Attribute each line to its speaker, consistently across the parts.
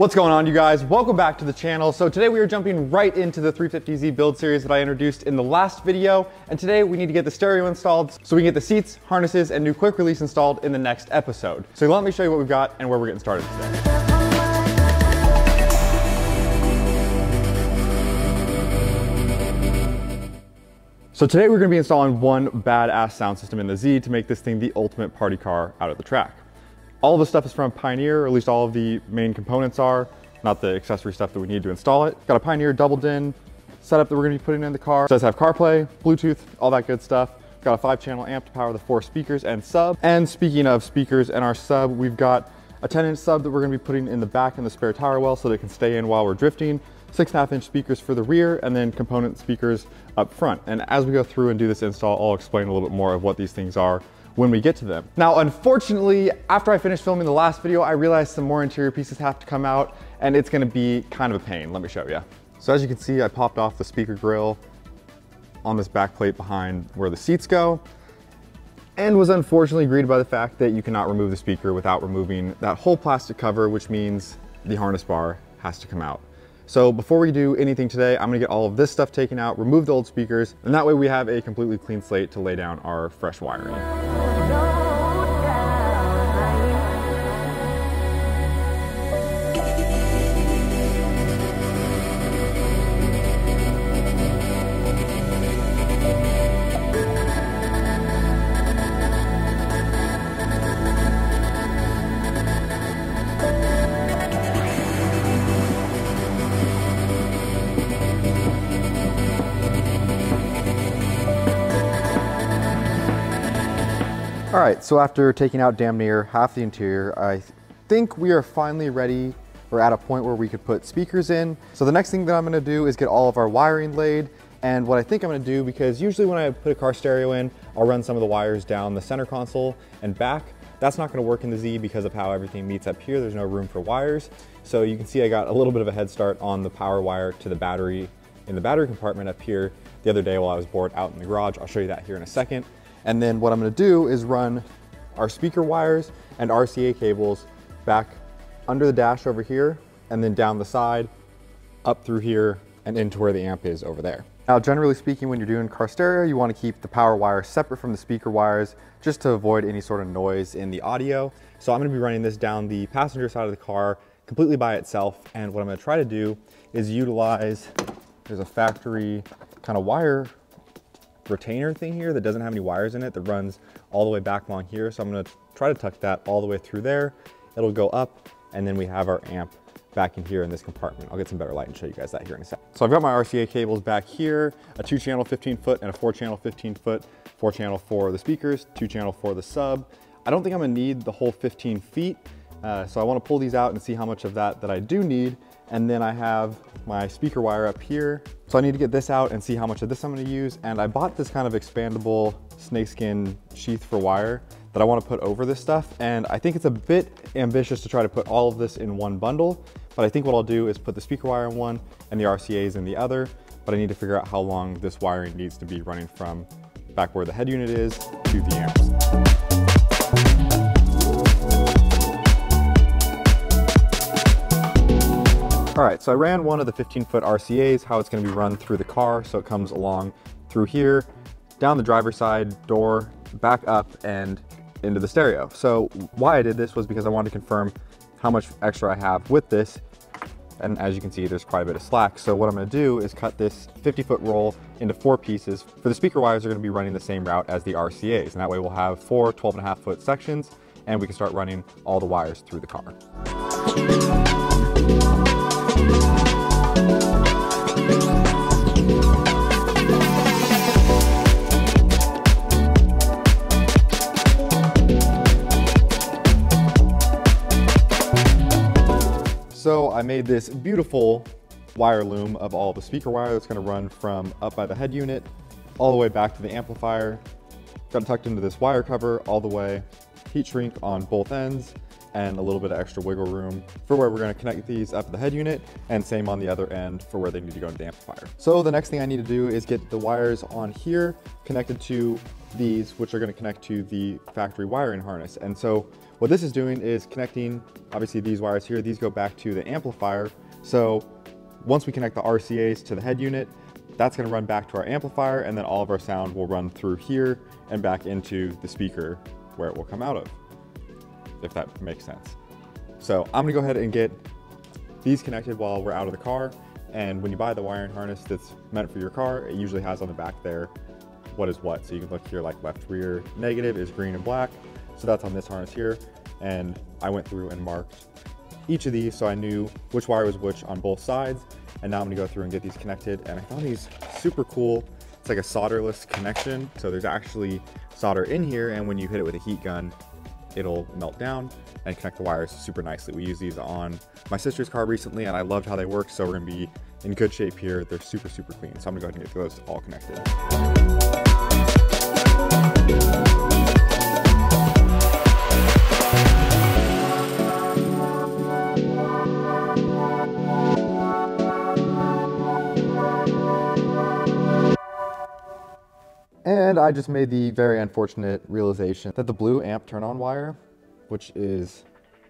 Speaker 1: What's going on you guys? Welcome back to the channel. So today we are jumping right into the 350Z build series that I introduced in the last video. And today we need to get the stereo installed so we can get the seats, harnesses, and new quick release installed in the next episode. So let me show you what we've got and where we're getting started today. So today we're gonna be installing one badass sound system in the Z to make this thing the ultimate party car out of the track. All the stuff is from Pioneer, or at least all of the main components are, not the accessory stuff that we need to install it. Got a Pioneer double din setup that we're gonna be putting in the car. It does have CarPlay, Bluetooth, all that good stuff. Got a five channel amp to power the four speakers and sub. And speaking of speakers and our sub, we've got a 10 inch sub that we're gonna be putting in the back in the spare tire well so that it can stay in while we're drifting. Six and a half inch speakers for the rear and then component speakers up front. And as we go through and do this install, I'll explain a little bit more of what these things are when we get to them. Now, unfortunately, after I finished filming the last video, I realized some more interior pieces have to come out and it's gonna be kind of a pain. Let me show you. So as you can see, I popped off the speaker grill on this back plate behind where the seats go and was unfortunately greeted by the fact that you cannot remove the speaker without removing that whole plastic cover, which means the harness bar has to come out. So before we do anything today, I'm gonna get all of this stuff taken out, remove the old speakers, and that way we have a completely clean slate to lay down our fresh wiring. All right, so after taking out damn near half the interior, I think we are finally ready. We're at a point where we could put speakers in. So the next thing that I'm gonna do is get all of our wiring laid. And what I think I'm gonna do, because usually when I put a car stereo in, I'll run some of the wires down the center console and back. That's not gonna work in the Z because of how everything meets up here. There's no room for wires. So you can see I got a little bit of a head start on the power wire to the battery in the battery compartment up here the other day while I was bored out in the garage. I'll show you that here in a second. And then what I'm gonna do is run our speaker wires and RCA cables back under the dash over here and then down the side, up through here and into where the amp is over there. Now, generally speaking, when you're doing car stereo, you wanna keep the power wire separate from the speaker wires just to avoid any sort of noise in the audio. So I'm gonna be running this down the passenger side of the car completely by itself. And what I'm gonna try to do is utilize, there's a factory kind of wire retainer thing here that doesn't have any wires in it that runs all the way back along here. So I'm gonna try to tuck that all the way through there. It'll go up and then we have our amp back in here in this compartment. I'll get some better light and show you guys that here in a sec. So I've got my RCA cables back here, a two channel 15 foot and a four channel 15 foot, four channel for the speakers, two channel for the sub. I don't think I'm gonna need the whole 15 feet. Uh, so I wanna pull these out and see how much of that that I do need. And then I have my speaker wire up here. So I need to get this out and see how much of this I'm gonna use. And I bought this kind of expandable snakeskin sheath for wire that I wanna put over this stuff. And I think it's a bit ambitious to try to put all of this in one bundle, but I think what I'll do is put the speaker wire in one and the RCAs in the other, but I need to figure out how long this wiring needs to be running from back where the head unit is to the amps. Right, so I ran one of the 15 foot RCAs, how it's gonna be run through the car. So it comes along through here, down the driver's side door, back up and into the stereo. So why I did this was because I wanted to confirm how much extra I have with this. And as you can see, there's quite a bit of slack. So what I'm gonna do is cut this 50 foot roll into four pieces. For the speaker wires, are gonna be running the same route as the RCAs. And that way we'll have four 12 and a half foot sections and we can start running all the wires through the car. I made this beautiful wire loom of all the speaker wire that's gonna run from up by the head unit all the way back to the amplifier. Got tucked into this wire cover all the way, heat shrink on both ends, and a little bit of extra wiggle room for where we're gonna connect these up to the head unit and same on the other end for where they need to go into the amplifier. So the next thing I need to do is get the wires on here connected to these, which are gonna connect to the factory wiring harness. And so what this is doing is connecting, obviously these wires here, these go back to the amplifier. So once we connect the RCAs to the head unit, that's gonna run back to our amplifier and then all of our sound will run through here and back into the speaker where it will come out of, if that makes sense. So I'm gonna go ahead and get these connected while we're out of the car. And when you buy the wiring harness that's meant for your car, it usually has on the back there what is what. So you can look here like left rear negative is green and black. So that's on this harness here. And I went through and marked each of these so I knew which wire was which on both sides. And now I'm gonna go through and get these connected. And I found these super cool. It's like a solderless connection. So there's actually solder in here. And when you hit it with a heat gun, it'll melt down and connect the wires super nicely. We use these on my sister's car recently and I loved how they work. So we're gonna be in good shape here. They're super, super clean. So I'm gonna go ahead and get those all connected. I just made the very unfortunate realization that the blue amp turn on wire, which is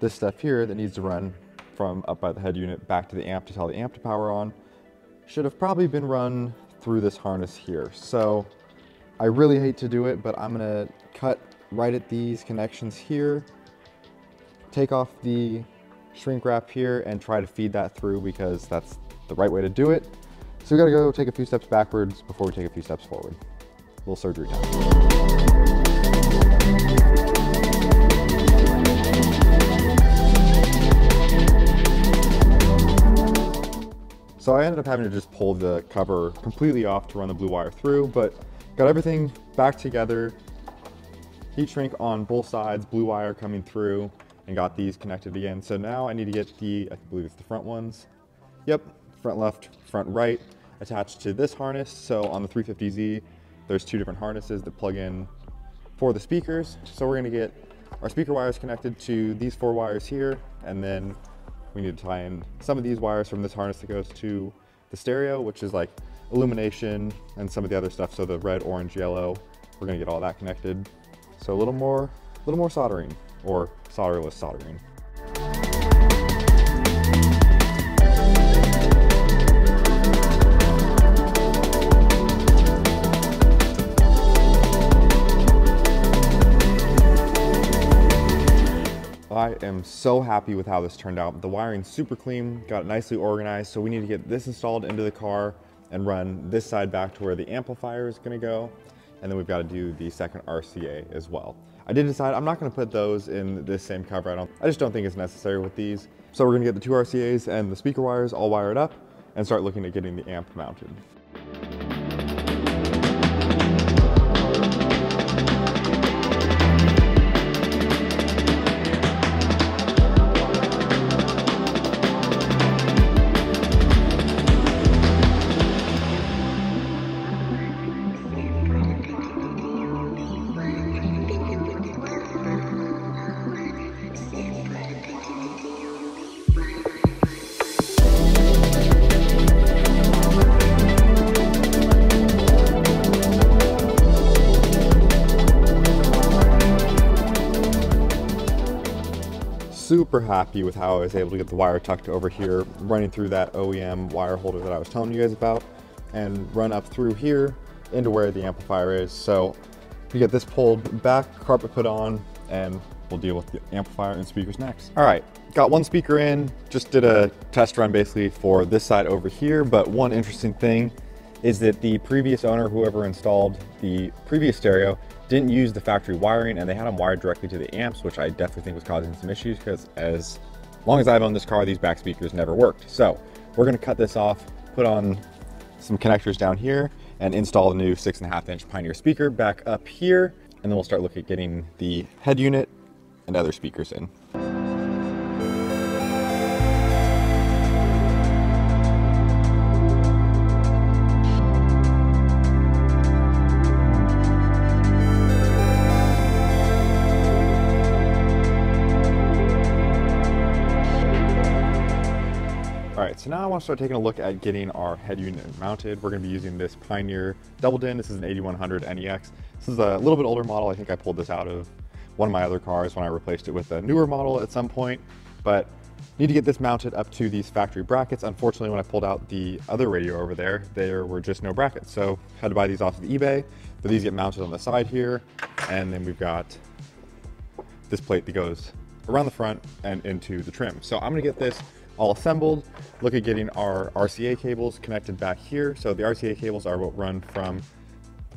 Speaker 1: this stuff here that needs to run from up by the head unit back to the amp to tell the amp to power on, should have probably been run through this harness here. So I really hate to do it, but I'm gonna cut right at these connections here, take off the shrink wrap here and try to feed that through because that's the right way to do it. So we gotta go take a few steps backwards before we take a few steps forward little surgery time. So I ended up having to just pull the cover completely off to run the blue wire through, but got everything back together, heat shrink on both sides, blue wire coming through, and got these connected again. So now I need to get the, I believe it's the front ones. Yep, front left, front right, attached to this harness. So on the 350Z, there's two different harnesses that plug in for the speakers. So we're gonna get our speaker wires connected to these four wires here, and then we need to tie in some of these wires from this harness that goes to the stereo, which is like illumination and some of the other stuff. So the red, orange, yellow, we're gonna get all that connected. So a little more, a little more soldering or solderless soldering. I am so happy with how this turned out. The wiring's super clean, got it nicely organized. So we need to get this installed into the car and run this side back to where the amplifier is gonna go. And then we've got to do the second RCA as well. I did decide I'm not gonna put those in this same cover. I don't, I just don't think it's necessary with these. So we're gonna get the two RCAs and the speaker wires all wired up and start looking at getting the amp mounted. Super happy with how I was able to get the wire tucked over here, running through that OEM wire holder that I was telling you guys about, and run up through here into where the amplifier is. So you get this pulled back, carpet put on, and we'll deal with the amplifier and speakers next. All right, got one speaker in, just did a test run basically for this side over here, but one interesting thing is that the previous owner, whoever installed the previous stereo, didn't use the factory wiring and they had them wired directly to the amps, which I definitely think was causing some issues because as long as I've owned this car, these back speakers never worked. So we're gonna cut this off, put on some connectors down here and install the new six and a half inch Pioneer speaker back up here. And then we'll start looking at getting the head unit and other speakers in. So now I want to start taking a look at getting our head unit mounted. We're going to be using this Pioneer Double Din. This is an 8100 NEX. This is a little bit older model. I think I pulled this out of one of my other cars when I replaced it with a newer model at some point, but need to get this mounted up to these factory brackets. Unfortunately, when I pulled out the other radio over there, there were just no brackets. So had to buy these off of eBay, but these get mounted on the side here. And then we've got this plate that goes around the front and into the trim. So I'm gonna get this all assembled, look at getting our RCA cables connected back here. So the RCA cables are what run from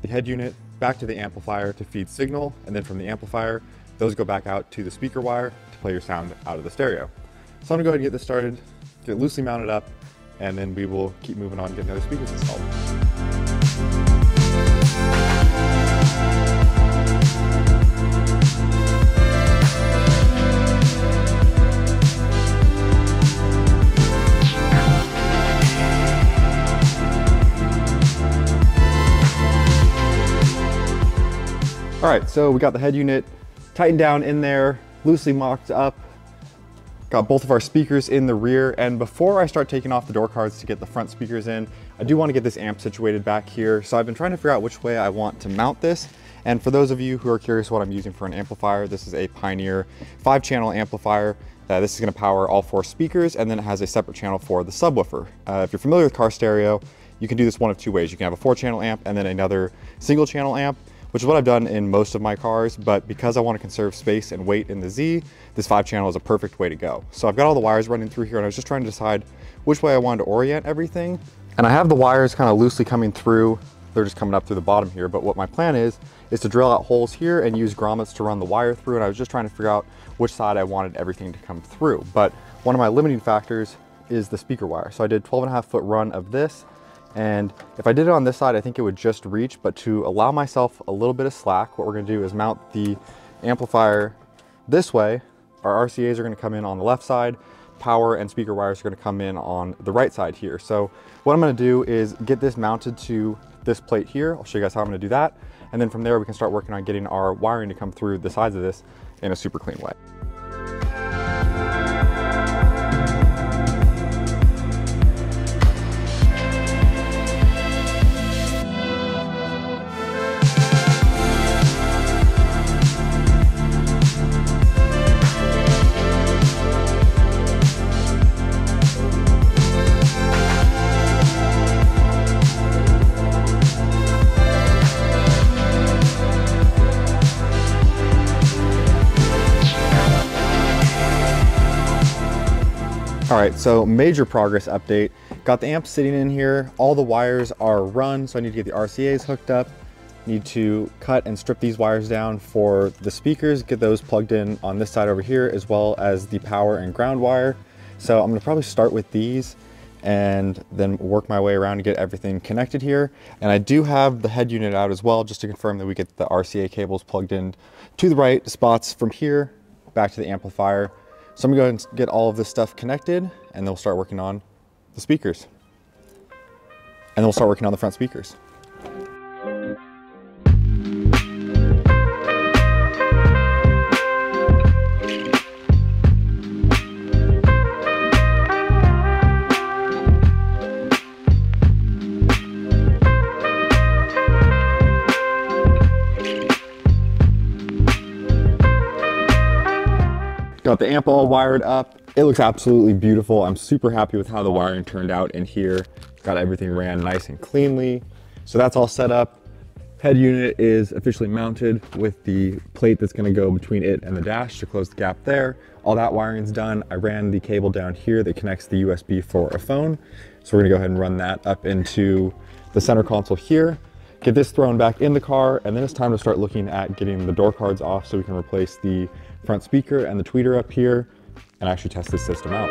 Speaker 1: the head unit back to the amplifier to feed signal, and then from the amplifier, those go back out to the speaker wire to play your sound out of the stereo. So I'm gonna go ahead and get this started, get loosely mounted up, and then we will keep moving on getting the other speakers installed. All right, so we got the head unit tightened down in there, loosely mocked up. Got both of our speakers in the rear. And before I start taking off the door cards to get the front speakers in, I do want to get this amp situated back here. So I've been trying to figure out which way I want to mount this. And for those of you who are curious what I'm using for an amplifier, this is a Pioneer five channel amplifier. Uh, this is gonna power all four speakers and then it has a separate channel for the subwoofer. Uh, if you're familiar with car stereo, you can do this one of two ways. You can have a four channel amp and then another single channel amp which is what I've done in most of my cars, but because I want to conserve space and weight in the Z, this five channel is a perfect way to go. So I've got all the wires running through here and I was just trying to decide which way I wanted to orient everything. And I have the wires kind of loosely coming through. They're just coming up through the bottom here, but what my plan is, is to drill out holes here and use grommets to run the wire through. And I was just trying to figure out which side I wanted everything to come through. But one of my limiting factors is the speaker wire. So I did 12 and a half foot run of this and if I did it on this side, I think it would just reach, but to allow myself a little bit of slack, what we're gonna do is mount the amplifier this way. Our RCAs are gonna come in on the left side, power and speaker wires are gonna come in on the right side here. So what I'm gonna do is get this mounted to this plate here. I'll show you guys how I'm gonna do that. And then from there, we can start working on getting our wiring to come through the sides of this in a super clean way. Right, so major progress update. Got the amp sitting in here. All the wires are run, so I need to get the RCAs hooked up. Need to cut and strip these wires down for the speakers, get those plugged in on this side over here, as well as the power and ground wire. So I'm gonna probably start with these and then work my way around to get everything connected here. And I do have the head unit out as well, just to confirm that we get the RCA cables plugged in to the right spots from here back to the amplifier so I'm gonna go ahead and get all of this stuff connected and then we'll start working on the speakers. And then we'll start working on the front speakers. Got the amp all wired up. It looks absolutely beautiful. I'm super happy with how the wiring turned out in here. Got everything ran nice and cleanly. So that's all set up. Head unit is officially mounted with the plate that's gonna go between it and the dash to close the gap there. All that wiring's done. I ran the cable down here that connects the USB for a phone. So we're gonna go ahead and run that up into the center console here get this thrown back in the car, and then it's time to start looking at getting the door cards off so we can replace the front speaker and the tweeter up here and actually test this system out.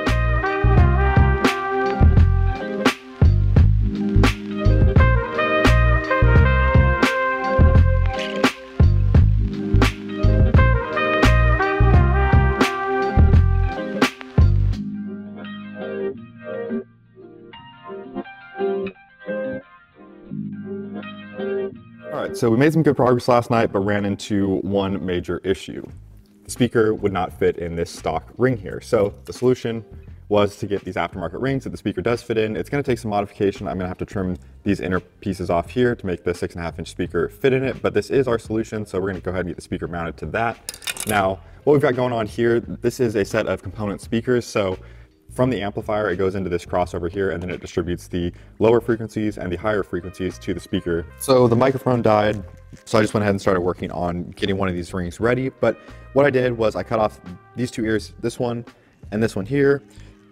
Speaker 1: All right, so we made some good progress last night, but ran into one major issue. Speaker would not fit in this stock ring here. So the solution was to get these aftermarket rings that the speaker does fit in. It's gonna take some modification. I'm gonna have to trim these inner pieces off here to make the six and a half inch speaker fit in it, but this is our solution. So we're gonna go ahead and get the speaker mounted to that. Now, what we've got going on here, this is a set of component speakers. So from the amplifier, it goes into this crossover here and then it distributes the lower frequencies and the higher frequencies to the speaker. So the microphone died, so I just went ahead and started working on getting one of these rings ready. But what I did was I cut off these two ears, this one and this one here,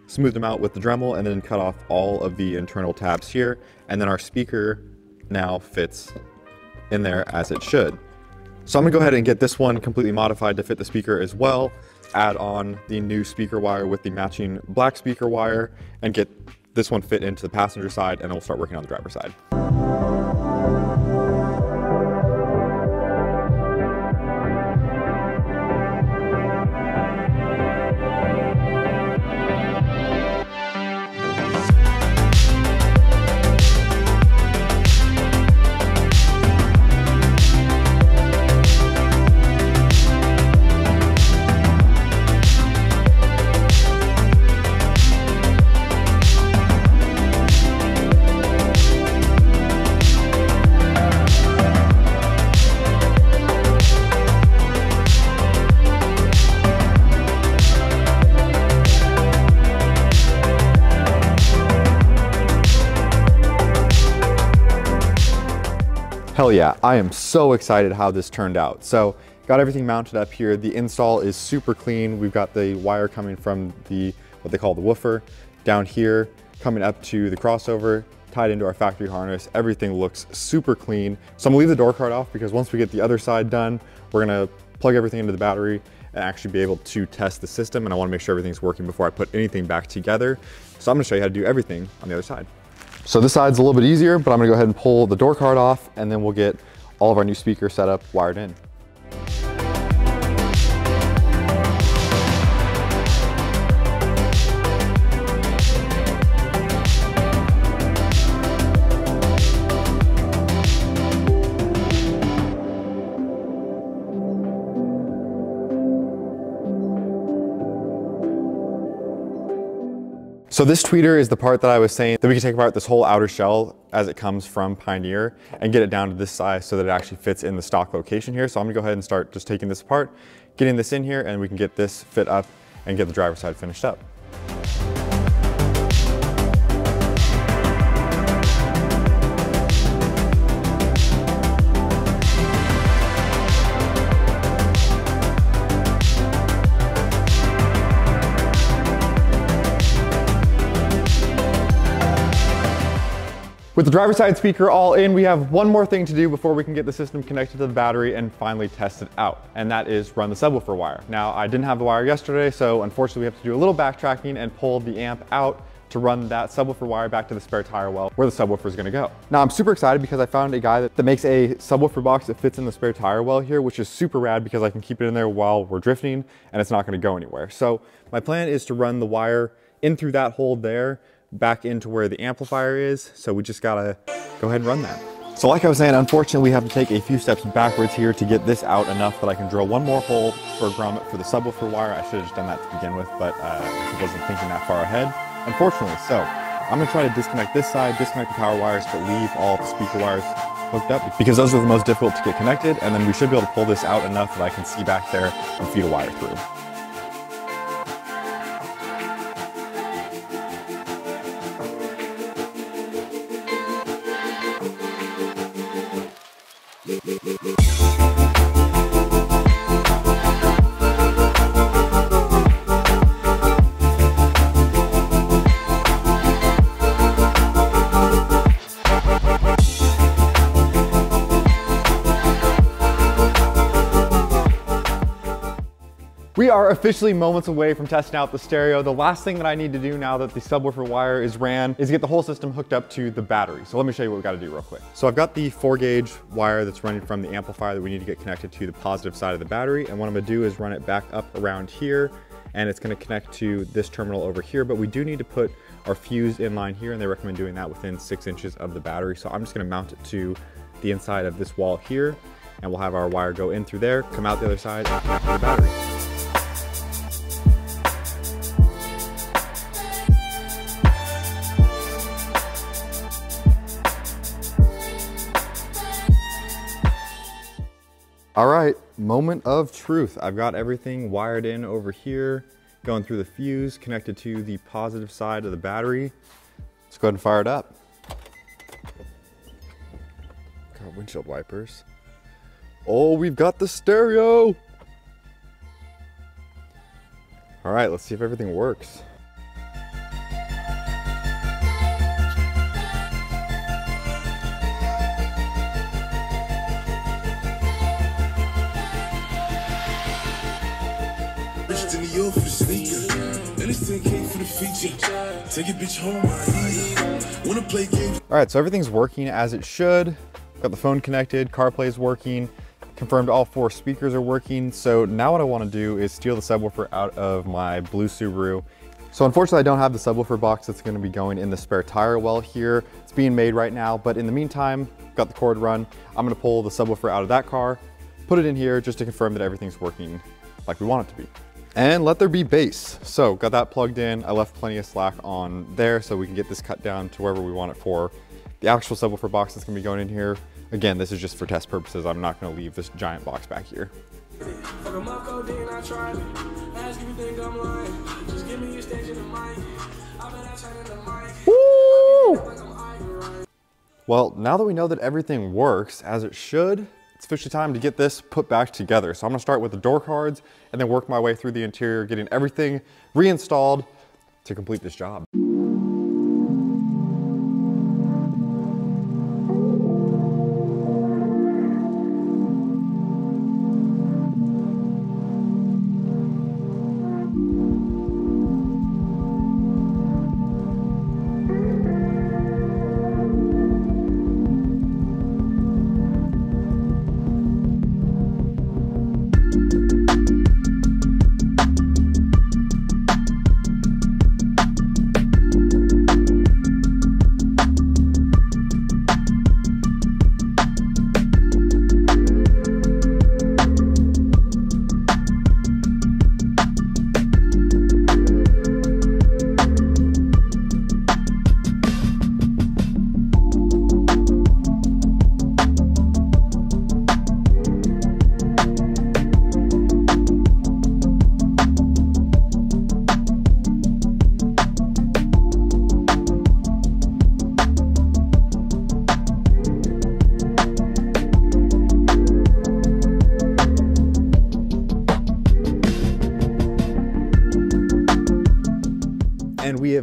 Speaker 1: smoothed them out with the Dremel and then cut off all of the internal tabs here. And then our speaker now fits in there as it should. So I'm gonna go ahead and get this one completely modified to fit the speaker as well, add on the new speaker wire with the matching black speaker wire and get this one fit into the passenger side and we'll start working on the driver side. Hell yeah, I am so excited how this turned out. So got everything mounted up here. The install is super clean. We've got the wire coming from the, what they call the woofer down here, coming up to the crossover, tied into our factory harness. Everything looks super clean. So I'm gonna leave the door card off because once we get the other side done, we're gonna plug everything into the battery and actually be able to test the system. And I wanna make sure everything's working before I put anything back together. So I'm gonna show you how to do everything on the other side. So this side's a little bit easier, but I'm gonna go ahead and pull the door card off and then we'll get all of our new speaker setup wired in. So this tweeter is the part that I was saying that we can take apart this whole outer shell as it comes from Pioneer and get it down to this size so that it actually fits in the stock location here. So I'm gonna go ahead and start just taking this apart, getting this in here, and we can get this fit up and get the driver's side finished up. With the driver side speaker all in, we have one more thing to do before we can get the system connected to the battery and finally test it out, and that is run the subwoofer wire. Now, I didn't have the wire yesterday, so unfortunately we have to do a little backtracking and pull the amp out to run that subwoofer wire back to the spare tire well where the subwoofer is gonna go. Now I'm super excited because I found a guy that, that makes a subwoofer box that fits in the spare tire well here, which is super rad because I can keep it in there while we're drifting and it's not gonna go anywhere. So my plan is to run the wire in through that hole there back into where the amplifier is. So we just gotta go ahead and run that. So like I was saying, unfortunately, we have to take a few steps backwards here to get this out enough that I can drill one more hole for a grommet for the subwoofer wire. I should have just done that to begin with, but uh, I wasn't thinking that far ahead, unfortunately. So I'm gonna try to disconnect this side, disconnect the power wires, but leave all the speaker wires hooked up because those are the most difficult to get connected. And then we should be able to pull this out enough that I can see back there and feed a wire through. We are officially moments away from testing out the stereo. The last thing that I need to do now that the subwoofer wire is ran is get the whole system hooked up to the battery. So let me show you what we gotta do real quick. So I've got the four gauge wire that's running from the amplifier that we need to get connected to the positive side of the battery. And what I'm gonna do is run it back up around here and it's gonna connect to this terminal over here. But we do need to put our fuse in line here and they recommend doing that within six inches of the battery. So I'm just gonna mount it to the inside of this wall here and we'll have our wire go in through there, come out the other side and connect to the battery. All right, moment of truth. I've got everything wired in over here, going through the fuse, connected to the positive side of the battery. Let's go ahead and fire it up. Got windshield wipers. Oh, we've got the stereo. All right, let's see if everything works. All right, so everything's working as it should. Got the phone connected, CarPlay is working, confirmed all four speakers are working. So now what I wanna do is steal the subwoofer out of my blue Subaru. So unfortunately I don't have the subwoofer box that's gonna be going in the spare tire well here. It's being made right now, but in the meantime, got the cord run. I'm gonna pull the subwoofer out of that car, put it in here just to confirm that everything's working like we want it to be. And let there be bass. So got that plugged in. I left plenty of slack on there so we can get this cut down to wherever we want it for. The actual subwoofer box that's gonna be going in here, again, this is just for test purposes. I'm not gonna leave this giant box back here. Woo! Well, now that we know that everything works as it should, officially time to get this put back together. So I'm gonna start with the door cards and then work my way through the interior, getting everything reinstalled to complete this job.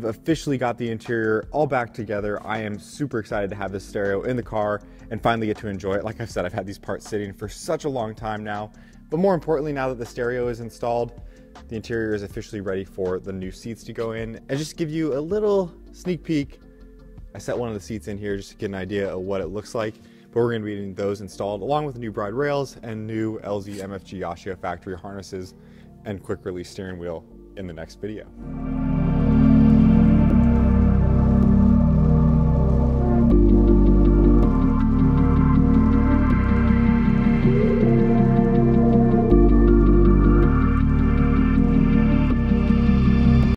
Speaker 1: Have officially got the interior all back together. I am super excited to have this stereo in the car and finally get to enjoy it. Like I've said, I've had these parts sitting for such a long time now, but more importantly, now that the stereo is installed, the interior is officially ready for the new seats to go in. And just give you a little sneak peek, I set one of the seats in here just to get an idea of what it looks like, but we're gonna be getting those installed along with the new Bride rails and new LZ MFG Yashio factory harnesses and quick release steering wheel in the next video.